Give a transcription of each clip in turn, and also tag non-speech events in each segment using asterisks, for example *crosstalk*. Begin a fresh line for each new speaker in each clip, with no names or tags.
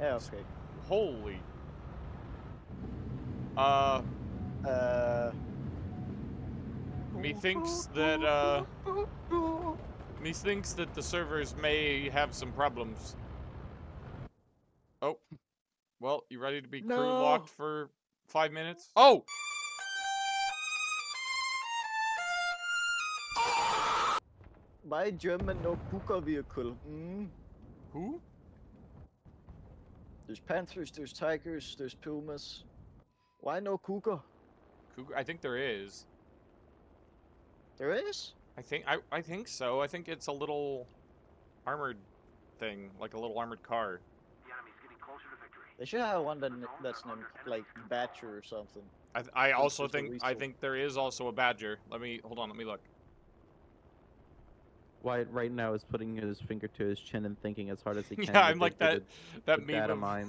Yeah, okay.
Holy. Uh,
Uh,
methinks that, uh, methinks that the servers may have some problems. Oh. Well, you ready to be crew locked for five minutes? Oh! *laughs*
my German no Kuka vehicle. Mm.
Who?
There's panthers, there's tigers, there's pumas. Why no Kuka?
Cougar? I think there is.
There is?
I think I I think so. I think it's a little armored thing, like a little armored car.
They should have one that, that's named like Badger or something.
I I also think I think there is also a badger. Let me hold on. Let me look.
Wyatt right now is putting his finger to his chin and thinking as hard as he *laughs* can.
Yeah, I'm like
dig through
that that
the, the
meme of-
mine.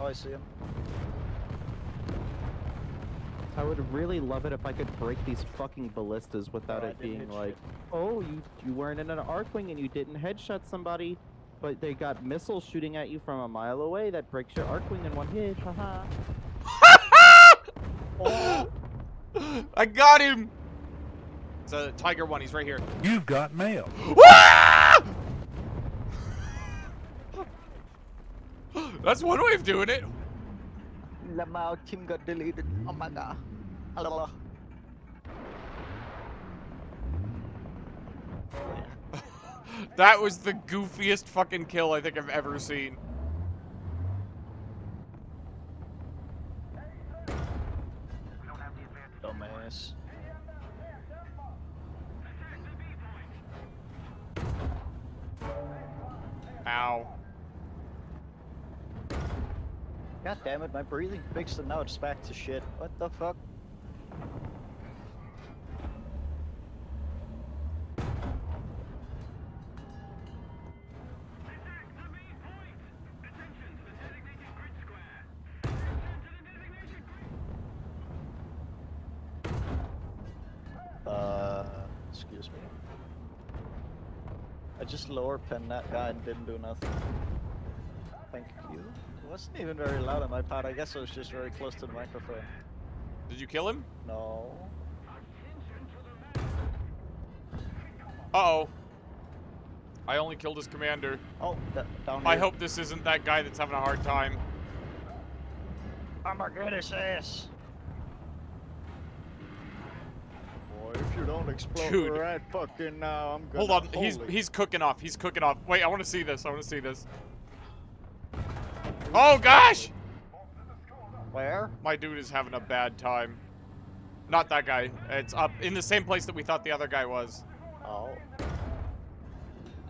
Oh, I see him.
I would really love it if I could break these fucking ballistas without
Oh,
it being like,
shit.
oh, you you weren't in an Archwing and you didn't headshot somebody, but they got missiles shooting at you from a mile away that breaks your Archwing in one hit. Haha. *laughs* Oh.
I got him. It's a tiger one. He's right here.
You've got mail. *gasps*
That's one way of doing it.
Lamau team got deleted. Oh my god. Allah. *laughs*
That was the goofiest fucking kill I think I've ever seen. Ow.
God damn it, my breathing fixed and now it's back to shit. What the fuck? Just lower pen that guy and didn't do nothing. Thank you. It wasn't even very loud on my part. I guess I was just very close to the microphone.
Did you kill him?
No.
Uh-oh. I only killed his commander.
Oh, down
I hope this isn't that guy that's having a hard time.
I'm a good ass. Boy, if you don't explode
Dude.
right fucking now, I'm gonna.
Hold on, he's he's cooking off. He's cooking off. Wait, I want to see this. I want to see this. Oh gosh!
Where?
My dude is having a bad time. Not that guy. It's up in the same place that we thought the other guy was.
Oh.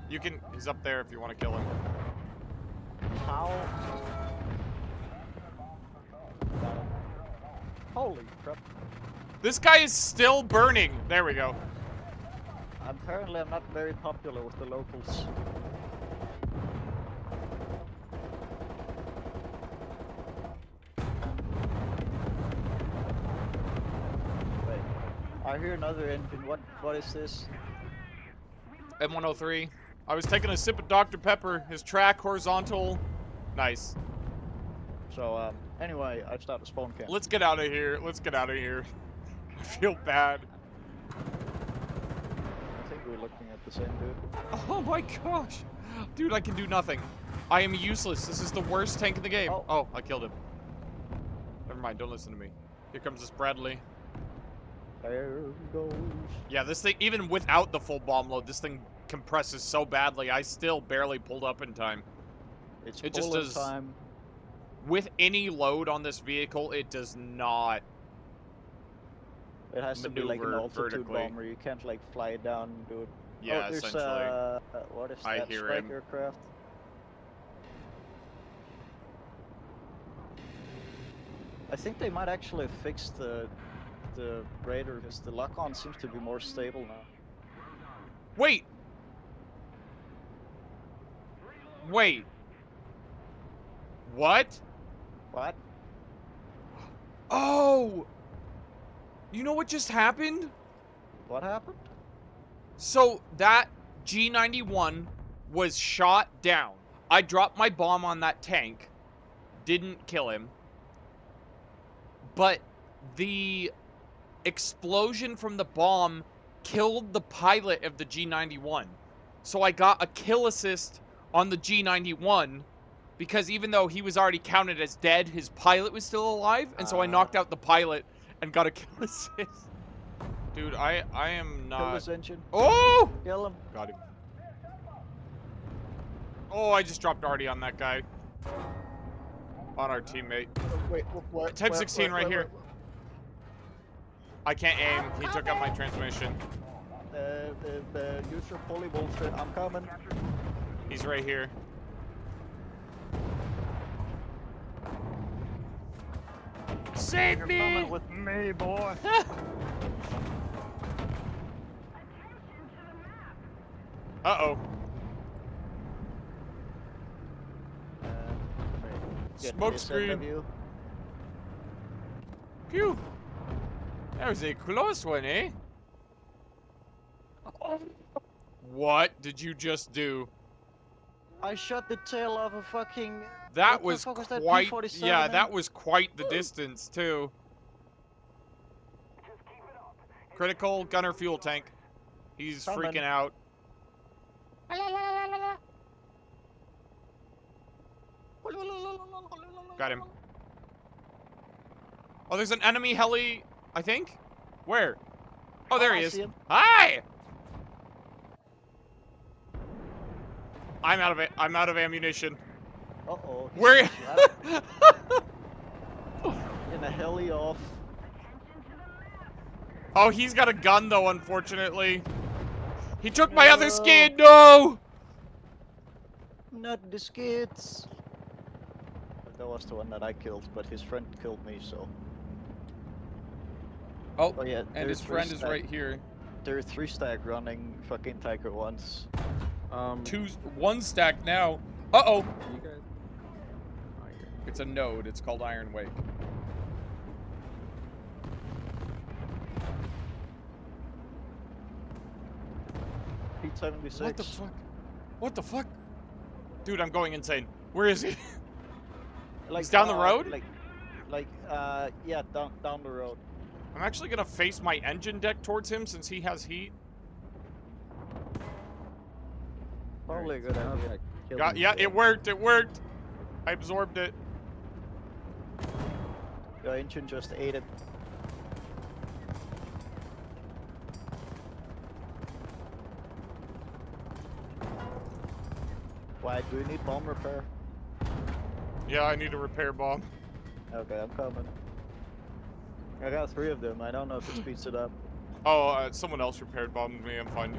You can. He's up there if you want to kill him.
How? Holy crap.
This guy is still burning. There we go.
Apparently, I'm not very popular with the locals. Wait, I hear another engine. What? What is this?
M103. I was taking a sip of Dr. Pepper. His track horizontal. Nice.
So, um, anyway, I started spawn camp.
Let's get out of here. Let's get out of here. I feel bad.
I think we're looking at the same dude.
Oh my gosh. Dude, I can do nothing. I am useless. This is the worst tank in the game.
Oh.
Oh, I killed him. Never mind. Don't listen to me. Here comes this Bradley.
There goes.
Yeah, this thing, even without the full bomb load, this thing compresses so badly. I still barely pulled up in time.
It's
It just does-
time.
With any load on this vehicle, it does not.
It has to be like an altitude
vertically.
bomber. You can't like fly it down and do it.
Yeah,
oh, there's,
essentially.
Uh, what is
I
that?
hear
Strike
him.
aircraft. I think they might actually fix the the radar because the lock-on seems to be more stable now.
Wait! Wait. What?
What?
Oh! You know what just happened?
What happened?
So that G91 was shot down. I dropped my bomb on that tank, didn't kill him, but the explosion from the bomb killed the pilot of the G91. So I got a kill assist on the G91 because even though he was already counted as dead, his pilot was still alive, and so I
Ah.
knocked out the pilot *laughs* and got a kill assist. Dude, I I am not.
Kill
not.
this engine.
Oh!
Kill him.
Got him. Oh, I just dropped arty on that guy. On our teammate.
Wait, what? where,
Type
where-
16
where-
right
where-
here. I can't aim. He took out my transmission.
Uh, the, the neutral pulley bullshit. I'm coming.
He's right here. Save
You're
me!
coming with me, boy. *laughs*
Uh-oh.
Uh,
Smoke
this end of
screen.
you.
Phew. That was a close one, eh? *laughs* What did you just do?
I shot the tail off a fucking.
That was
was
quite
P-47,
yeah, that was quite the distance too. Critical gunner fuel tank. He's freaking out. Got him. Oh, there's an enemy heli, I think. Where? Oh, there
Oh,
he is. Hi. I'm out of it. I'm out of ammunition.
Uh oh.
Where?
In a *laughs* heli off.
oh, he's got a gun though, unfortunately. He took my other
No.
skin. No.
Not the skids. That was the one that I killed, but his friend killed me, so.
Oh,
Oh yeah.
and his friend is right here.
There are three stack running fucking Tiger ones.
Um,
Two, one stack now. Uh oh.
guys.
It's a node. It's called Iron Wake.
PT-76.
What the fuck? What the fuck? Dude, I'm going insane. Where is he? *laughs*
Like,
down the
uh,
road?
Like, like, uh, yeah, down down the road.
I'm actually gonna face my engine deck towards him since he has heat.
Probably a good idea.
that
Yeah, yeah, it worked. It worked. I absorbed it.
Your engine just ate it. Why do you need bomb repair?
Yeah, I need a repair bomb.
Okay, I'm coming. I got three of them. I don't know if it speeds it up. *laughs*
Oh, uh, someone else repaired bombed me. I'm fine.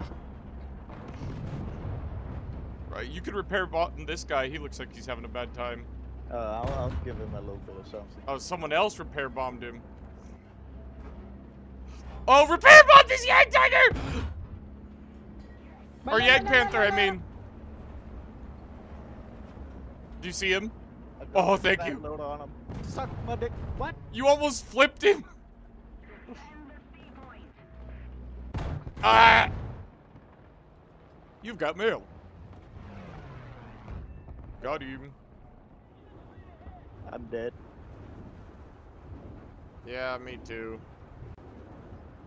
Right, you could repair bomb this guy. He looks like he's having a bad time.
Uh, I'll, I'll give him a little bit of something.
Oh, someone else repair bombed him. Oh, repair bomb this Yank Tiger! or Yank Panther, I mean. Do you see him? Oh, thank you.
Load on him. Suck my dick. What?
You almost flipped him. *laughs* ah! You've got mail. Got him.
I'm dead.
Yeah, me too.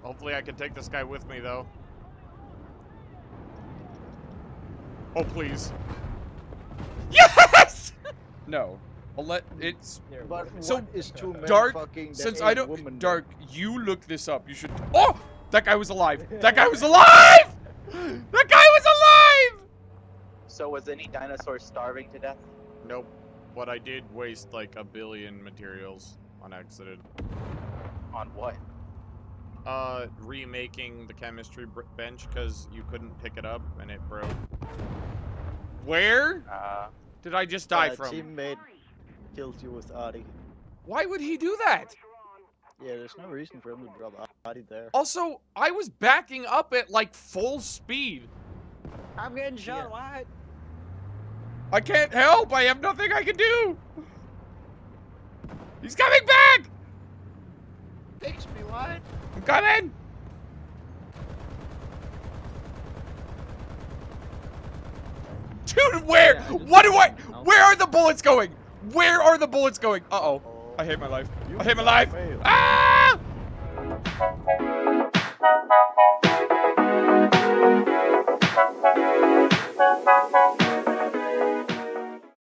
Hopefully I can take this guy with me, though. Oh, please. Yes! *laughs* No. I'll let it's...
But
So,
what is two men
Dark,
fucking
since I don't...
woman
Dark, you look this up. You should... Oh! That guy was alive! That guy was *laughs* alive! *laughs* That guy was alive!
So was any dinosaur starving to death?
Nope. But I did waste like a billion materials on accident.
On what?
Uh, remaking the chemistry br- bench because you couldn't pick it up and it broke. Where
Uh,
did I just die
Uh,
from?
Teammate killed you with Adi.
Why would he do that?
Yeah, there's no reason for him to drop Adi there.
Also, I was backing up at like full speed.
I'm getting
shot,
What?
I can't help. I have nothing I can do. He's coming back.
Fix me, what?
I'm coming. Dude, where?
Yeah,
What do I? Where are the bullets going? Where are the bullets going? Uh oh. I hate my life. I hate my life. Ah!